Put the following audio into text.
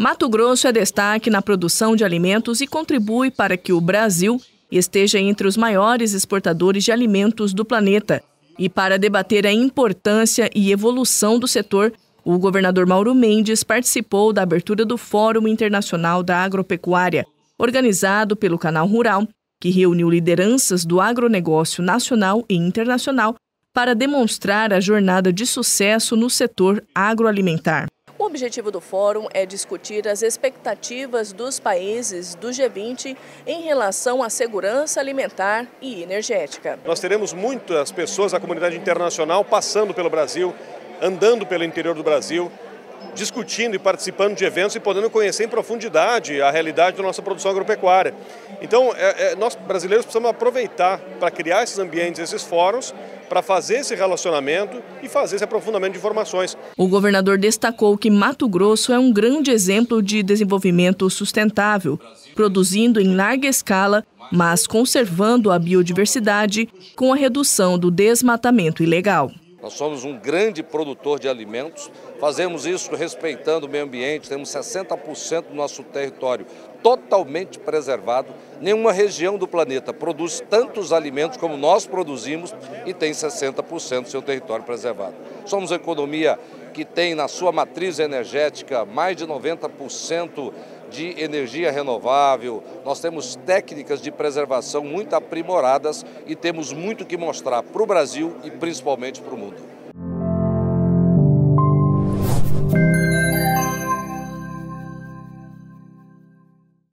Mato Grosso é destaque na produção de alimentos e contribui para que o Brasil esteja entre os maiores exportadores de alimentos do planeta. E para debater a importância e evolução do setor, o governador Mauro Mendes participou da abertura do Fórum Internacional da Agropecuária, organizado pelo Canal Rural, que reuniu lideranças do agronegócio nacional e internacional para demonstrar a jornada de sucesso no setor agroalimentar. Objetivo do fórum é discutir as expectativas dos países do G20 em relação à segurança alimentar e energética. Nós teremos muitas pessoas da comunidade internacional passando pelo Brasil, andando pelo interior do Brasil, discutindo e participando de eventos e podendo conhecer em profundidade a realidade da nossa produção agropecuária. Então, é, é, nós brasileiros precisamos aproveitar para criar esses ambientes, esses fóruns, para fazer esse relacionamento e fazer esse aprofundamento de informações. O governador destacou que Mato Grosso é um grande exemplo de desenvolvimento sustentável, produzindo em larga escala, mas conservando a biodiversidade com a redução do desmatamento ilegal. Nós somos um grande produtor de alimentos, fazemos isso respeitando o meio ambiente, temos 60% do nosso território totalmente preservado. Nenhuma região do planeta produz tantos alimentos como nós produzimos e tem 60% do seu território preservado. Somos uma economia que tem na sua matriz energética mais de 90% de energia renovável, nós temos técnicas de preservação muito aprimoradas e temos muito que mostrar para o Brasil e principalmente para o mundo.